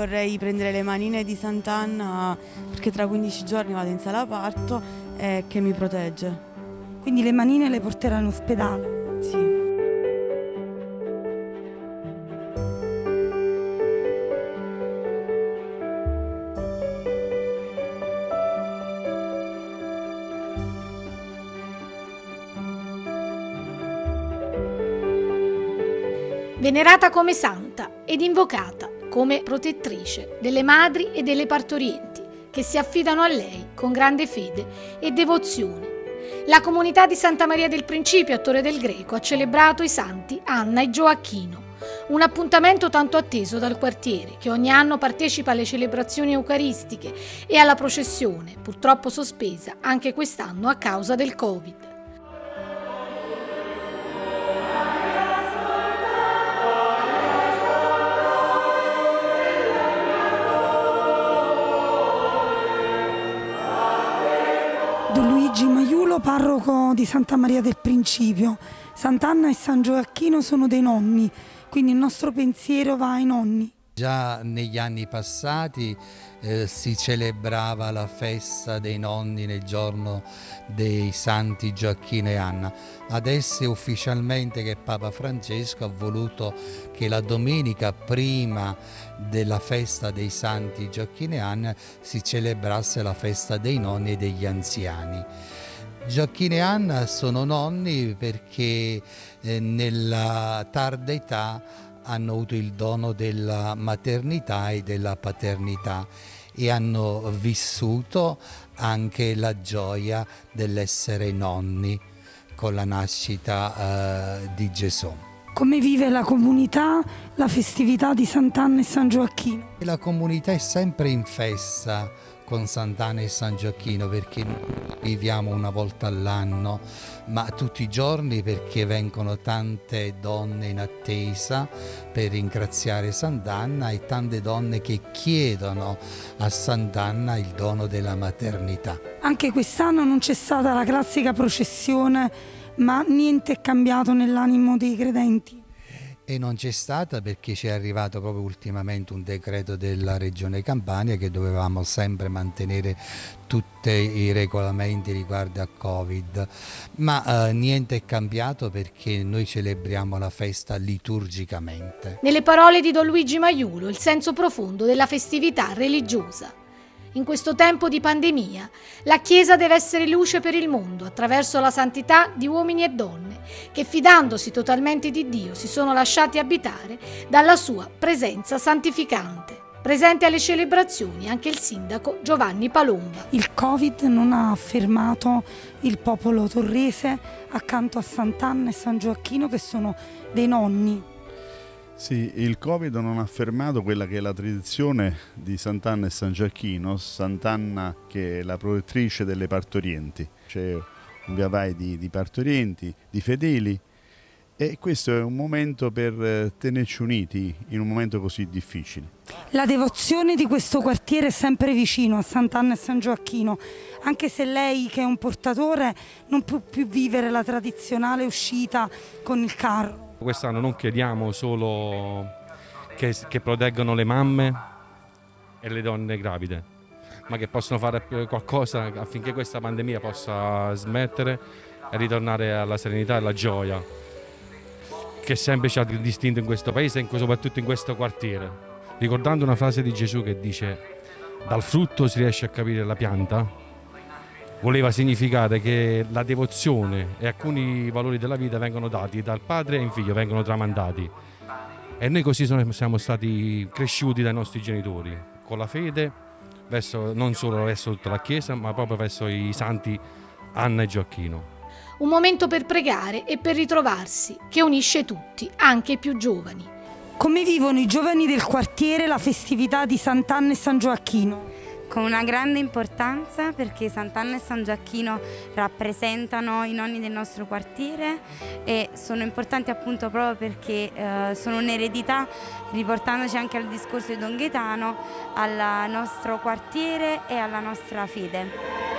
vorrei prendere le manine di Sant'Anna perché tra 15 giorni vado in sala parto e che mi protegge. Quindi le manine le porterà in ospedale? Sì. Venerata come santa ed invocata come protettrice delle madri e delle partorienti che si affidano a lei con grande fede e devozione. La comunità di Santa Maria del Principio a Torre del Greco ha celebrato i santi Anna e Gioacchino, un appuntamento tanto atteso dal quartiere che ogni anno partecipa alle celebrazioni eucaristiche e alla processione, purtroppo sospesa anche quest'anno a causa del Covid. Maiulo, parroco di Santa Maria del Principio. Sant'Anna e San Gioacchino sono dei nonni, quindi il nostro pensiero va ai nonni. Già negli anni passati eh, si celebrava la festa dei nonni nel giorno dei santi Gioacchino e Anna. Adesso è ufficialmente che Papa Francesco ha voluto che la domenica prima della festa dei santi Gioacchino e Anna si celebrasse la festa dei nonni e degli anziani. Gioacchino e Anna sono nonni perché eh, nella tarda età hanno avuto il dono della maternità e della paternità e hanno vissuto anche la gioia dell'essere nonni con la nascita eh, di Gesù. Come vive la comunità la festività di Sant'Anna e San Gioacchino? La comunità è sempre in festa con Sant'Anna e San Gioacchino perché viviamo una volta all'anno, ma tutti i giorni perché vengono tante donne in attesa per ringraziare Sant'Anna e tante donne che chiedono a Sant'Anna il dono della maternità. Anche quest'anno non c'è stata la classica processione, ma niente è cambiato nell'animo dei credenti e non c'è stata perché ci è arrivato proprio ultimamente un decreto della Regione Campania che dovevamo sempre mantenere tutti i regolamenti riguardo a Covid, ma eh, niente è cambiato perché noi celebriamo la festa liturgicamente. Nelle parole di Don Luigi Maiulo il senso profondo della festività religiosa. In questo tempo di pandemia, la Chiesa deve essere luce per il mondo attraverso la santità di uomini e donne che, fidandosi totalmente di Dio, si sono lasciati abitare dalla sua presenza santificante. Presente alle celebrazioni anche il sindaco Giovanni Palomba. Il Covid non ha fermato il popolo torrese accanto a Sant'Anna e San Gioacchino che sono dei nonni sì, il Covid non ha fermato quella che è la tradizione di Sant'Anna e San Giacchino, Sant'Anna che è la protettrice delle partorienti, c'è un via vai di, di partorienti, di fedeli e questo è un momento per eh, tenerci uniti in un momento così difficile. La devozione di questo quartiere è sempre vicino a Sant'Anna e San Gioacchino, anche se lei che è un portatore non può più vivere la tradizionale uscita con il carro. Quest'anno non chiediamo solo che, che proteggano le mamme e le donne gravide, ma che possono fare qualcosa affinché questa pandemia possa smettere e ritornare alla serenità e alla gioia che sempre ci ha distinto in questo paese e soprattutto in questo quartiere. Ricordando una frase di Gesù che dice dal frutto si riesce a capire la pianta, voleva significare che la devozione e alcuni valori della vita vengono dati dal padre in figlio, vengono tramandati. E noi così siamo stati cresciuti dai nostri genitori, con la fede, verso, non solo verso tutta la Chiesa, ma proprio verso i santi Anna e Gioacchino. Un momento per pregare e per ritrovarsi, che unisce tutti, anche i più giovani. Come vivono i giovani del quartiere la festività di Sant'Anna e San Gioacchino? Con una grande importanza perché Sant'Anna e San Giacchino rappresentano i nonni del nostro quartiere e sono importanti appunto proprio perché eh, sono un'eredità riportandoci anche al discorso di Don Gaetano, al nostro quartiere e alla nostra fede.